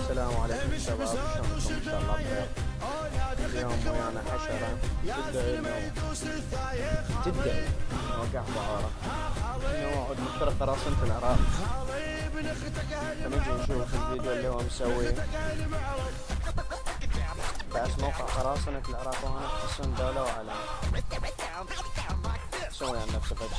السلام عليكم شباب إن شاء الله بخير. اليوم ويانا حشرة انه تدعي وقع بعارة انه موعد مخترق قراصنة العراق. فنجي نشوف الفيديو اللي هو مسويه بس موقع قراصنة العراق وهنا تحسون دولة على سوي عن نفسه فد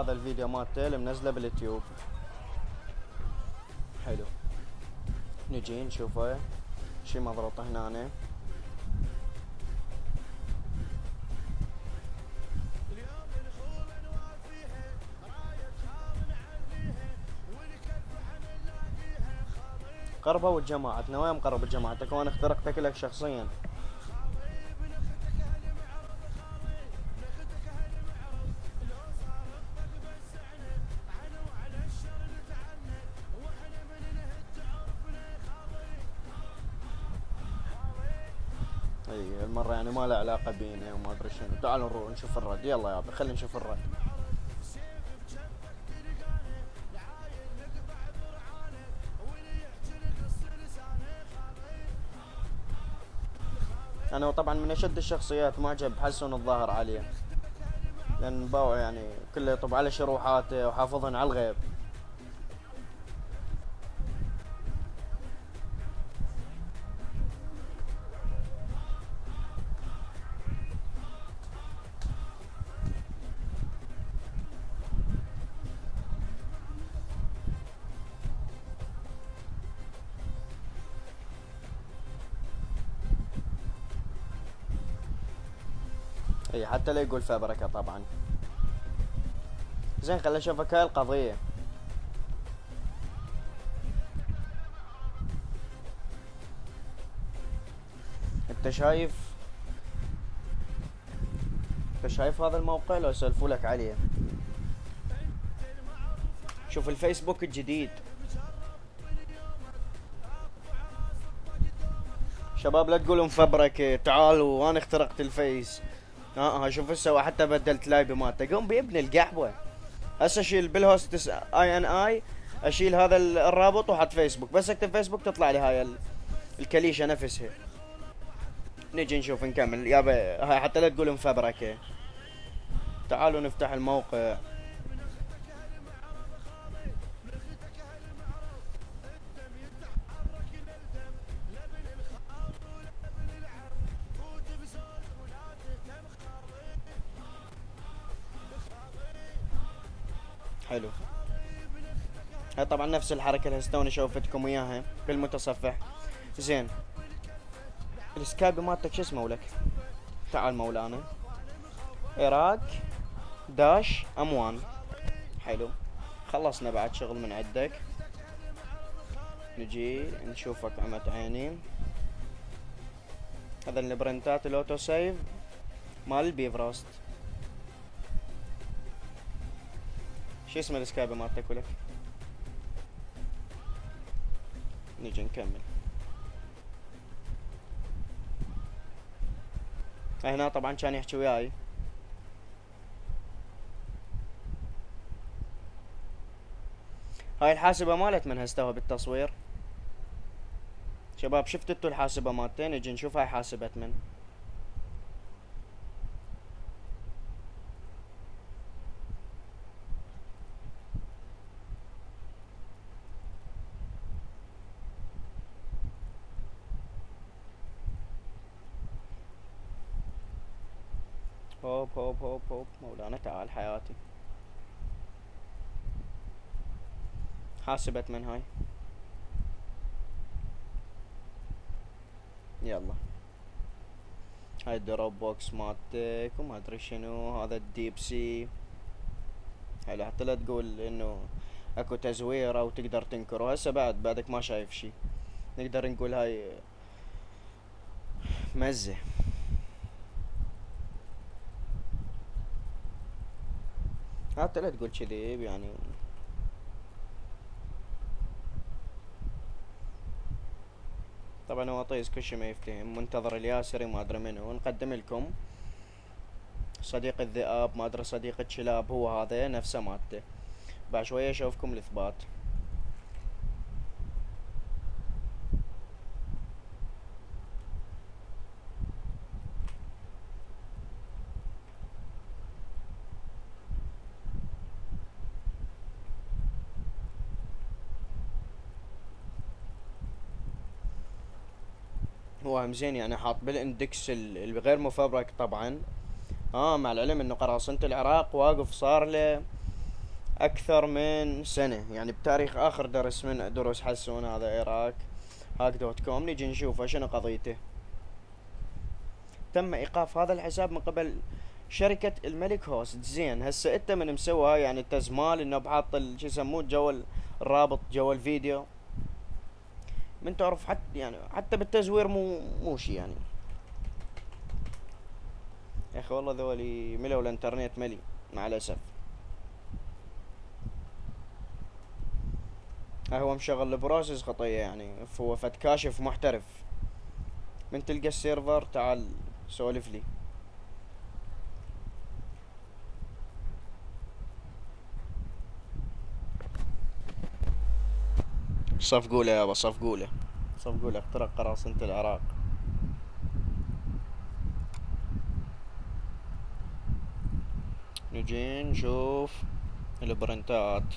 هذا الفيديو مالته اللي منزله باليوتيوب. حلو. نجي نشوفه. شي مضروط هنا قربوا جماعتنا. وين مقرب جماعتك وأنا اخترقتك لك شخصيا. اي المرة يعني ما له علاقة بينا وما أدري شنو. تعالوا نروح نشوف الرد. يلا يابا خلينا نشوف الرد. أنا طبعا من أشد الشخصيات معجب حسن الظاهر عليه لأن باو يعني كله يطب على شروحاته وحافظهن على الغيب. إي حتى لا يقول فيها بركة طبعا. زين خلينا نشوفك هاي القضية. أنت شايف؟ أنت شايف هذا الموقع لو اسولفوا لك عليه؟ شوف الفيسبوك الجديد. شباب لا تقولوا مفبركة تعالوا وأنا اخترقت الفيس. آه آه شوف إيش سوى حتى بدلت لايبي مالته. قوم بيبني القحوه هسه اشيل بالهوستس آي إن آي أشيل هذا الرابط وحط فيسبوك. بس اكتب فيسبوك تطلع لي هاي الكليشة نفسها. نجي نشوف نكمل. يابا هاي حتى لا تقول مفبركه تعالوا نفتح الموقع. حلو. هاي طبعا نفس الحركة اللي هستوني شوفتكم إياها بالمتصفح زين. السكايب مالتك شو اسمه ولك؟ تعال مولانا. عراق داش أموان. حلو. خلصنا بعد شغل من عندك. نجي نشوفك عمت عيني. هذا البرنتات الاوتو سيف مال البيفروست شو اسم السكايب مالتك ولك؟ نيجي نكمل. هنا طبعا كان يحكي وياي. هاي الحاسبة مالت من استوى بالتصوير. شباب شفت انتو الحاسبة مالتين؟ نجي نشوف هاي حاسبة من. هوب هوب هوب هوب مولانا تعال حياتي حاسبة من هاي يلا هاي الدروب بوكس مالتك وما ادري شنو هذا الديب سي حلو حتى لا تقول انه اكو تزوير أو تقدر تنكره هسه بعد بعدك ما شايف شي نقدر نقول هاي مزه حتى لا تقول كذب يعني. طبعا هو طيز كل شي ما يفتهم منتظر الياسري ما أدري منو. نقدم لكم صديق الذئاب ما أدري صديق الكلاب هو هذا نفسه مالته. بعد شوية أشوفكم الإثبات. هو هم زين يعني حاط بالإندكس الغير مفبرك طبعا. آه مع العلم إنه قراصنة العراق واقف صار له أكثر من سنة. يعني بتاريخ آخر درس من دروس حسون هذا عراق هاك دوت كوم. نجي نشوفه شنو قضيته. تم إيقاف هذا الحساب من قبل شركة الملك هوست. زين هسه إنت من مسوى يعني التزمال إنه بحاط شو يسموه جو الرابط جو الفيديو. من تعرف حتى يعني حتى بالتزوير مو مو شي يعني. يا أخي والله ذولي ملوا الإنترنت ملي مع الأسف. هو مشغل ال process خطية يعني هو فت كاشف محترف. من تلقى ال server تعال سولف لي. صفقوا له يابا صفقوا له اخترق قراصنة العراق. نجي نشوف البرنتات.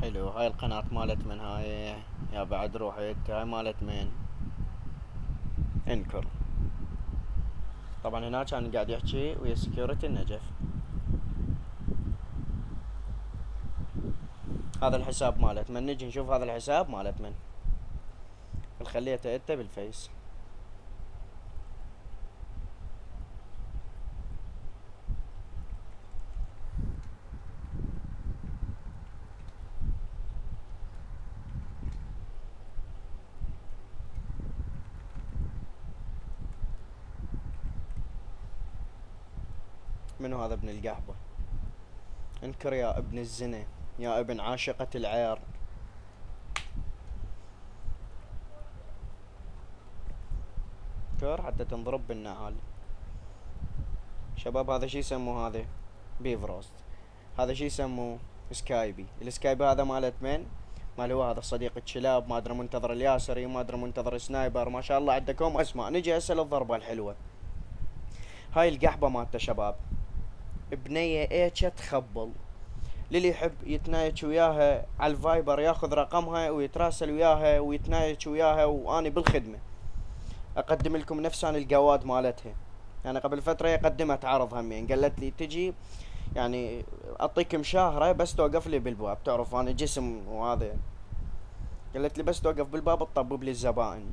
حلو هاي القناة مالت من هاي؟ يا بعد روحت هاي مالت من؟ انكر. طبعا هنا كان قاعد يحكي ويا سكيورتي النجف. هذا الحساب مالت من؟ نجي نشوف هذا الحساب مالت من؟ خليته انت بالفيس. منو هذا ابن القحبة انكر يا ابن الزنا يا ابن عاشقة العير. كر حتى تنضرب بالنعال شباب هذا شي يسموه هذا بيفروست هذا شي يسموه سكايبي السكايبي هذا مالت من؟ مال هو هذا صديق الشلاب ما أدري منتظر الياسري ما أدري منتظر سنايبر ما شاء الله عندكم أسماء. نجي أسأل الضربة الحلوة. هاي القحبة مالته شباب. بنية ايتشا تخبل. للي يحب يتنايش وياها على الفايبر ياخذ رقمها ويتراسل وياها ويتنايش وياها واني بالخدمة. أقدم لكم نفس عن القواد مالتها. يعني قبل فترة قدمت عرض همين. قالت لي تجي يعني اعطيك مشاهره بس توقف لي بالباب. تعرف أنا جسم وهذا. قالت لي بس توقف بالباب تطبب لي الزبائن.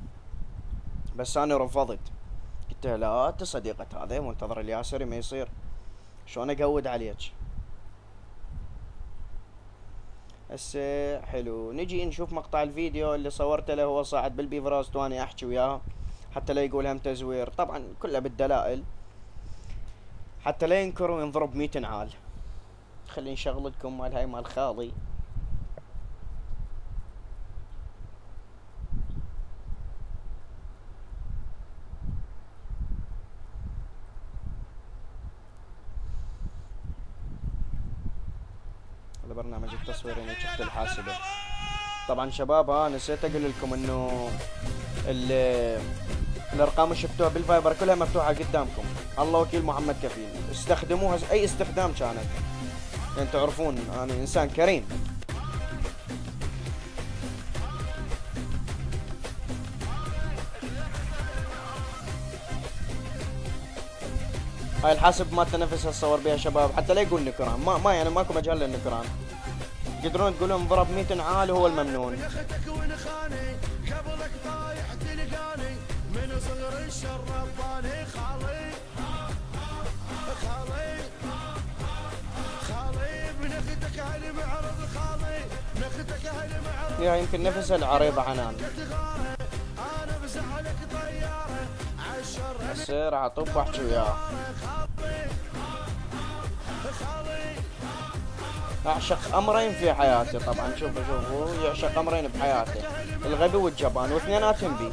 بس أنا رفضت. قلت لها لا أنت صديقة هذا منتظر الياسري ما يصير. شلون أقود عليك؟ هسه حلو. نجي نشوف مقطع الفيديو اللي صورته له هو صاعد بالبيفراست وأنا احكي وياه. حتى لا يقول هم تزوير. طبعا كله بالدلائل. حتى لا ينكر وينضرب ميت عال. خليني نشغل لكم مال هاي مال خالي. برنامج التصوير يعني شفت الحاسبة. طبعا شباب ها نسيت أقول لكم انه الأرقام اللي شفتوها بالفايبر كلها مفتوحة قدامكم. الله وكيل محمد كفيل. استخدموها أي استخدام كانت. يعني تعرفون أنا إنسان كريم. هاي الحاسب ما تنفسها تصور بها شباب. حتى لا يقول نكران. ما ما يعني ماكو مجال للنكران. تقدرون تقولون انضرب 100 عال هو الممنون. يا يمكن نفس العريضة عنان. أنا بزعلك السير عطوب واحكي وياه. اعشق أمرين في حياتي طبعا شوف شوف هو يعشق أمرين بحياتي الغبي والجبان واثنيناتهم بي.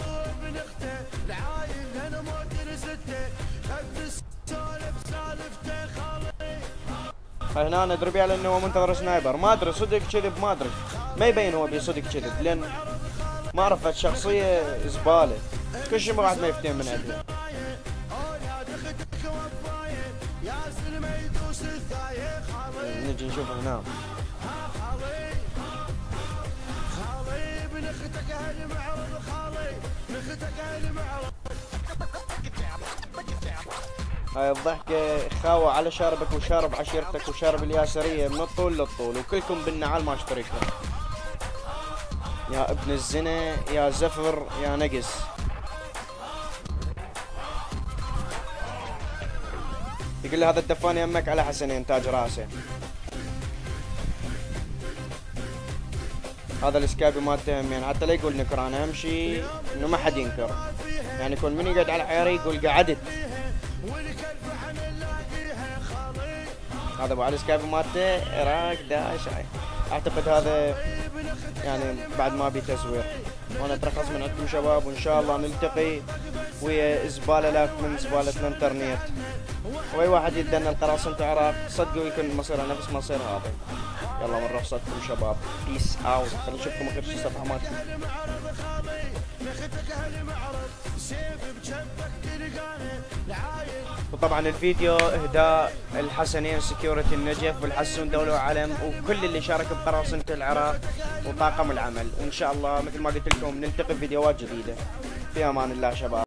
هنا ندربي على إنه هو منتظر سنايبر. ما أدري صدق كذب ما أدري. ما يبين هو بيصدق كذب لأن ما اعرف شخصية زبالة كل شيء ما راح ما يفتين من عندنا. نجي نشوف هنا هاي الضحكة خاوة على شاربك وشارب عشيرتك وشارب الياسرية من الطول للطول وكلكم بالنعال ما اشتركوا يا ابن الزنا يا زفر يا نقص يقول لي هذا الدفان يمك على حسنين تاج راسه. هذا السكايبي مالته يعني حتى لا يقول نكران اهم شيء إنه ما حد ينكر. يعني يكون من يقعد على حياري يقول قعدت هذا أبو علي سكايبي مالته عراق داش أعتقد هذا يعني بعد ما بي تزوير وأنا أترخص من عندكم شباب وإن شاء الله نلتقي ويا زباله لك من زباله الانترنت وأي واحد يدنا القراصنة العراق صدقوا يكون مصيره نفس مصير هذا. يلا من رفصتكم شباب. peace out خلينا نشوفكم اخر شي صفحه مالتي وطبعا الفيديو إهداء الحسنين security النجف والحسون دولة وعلم وكل اللي شارك بقراصنة العراق وطاقم العمل. وإن شاء الله مثل ما قلت لكم نلتقي في فيديوهات جديدة. في أمان الله شباب.